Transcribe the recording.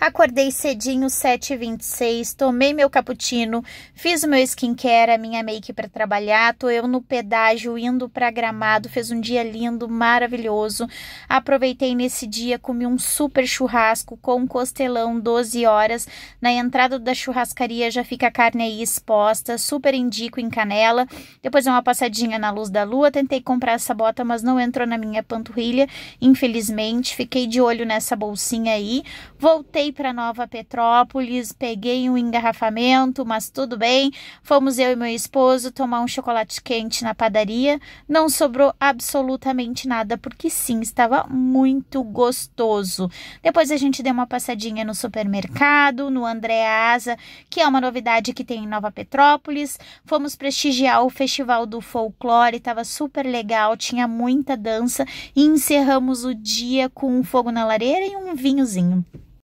Acordei cedinho, 7h26, tomei meu cappuccino, fiz o meu skincare, a minha make para trabalhar. Tô eu no pedágio indo para Gramado, fez um dia lindo, maravilhoso. Aproveitei nesse dia, comi um super churrasco com costelão, 12 horas. Na entrada da churrascaria já fica a carne aí exposta, super indico em canela. Depois uma passadinha na luz da lua, tentei comprar essa bota, mas não entrou na minha panturrilha, infelizmente. Fiquei de olho nessa bolsinha aí. Voltei para Nova Petrópolis, peguei um engarrafamento, mas tudo bem. Fomos eu e meu esposo tomar um chocolate quente na padaria. Não sobrou absolutamente nada, porque sim, estava muito gostoso. Depois a gente deu uma passadinha no supermercado, no Andreasa, que é uma novidade que tem em Nova Petrópolis. Fomos prestigiar o Festival do Folclore, estava super legal, tinha muita dança e encerramos o dia com um fogo na lareira e um vinhozinho.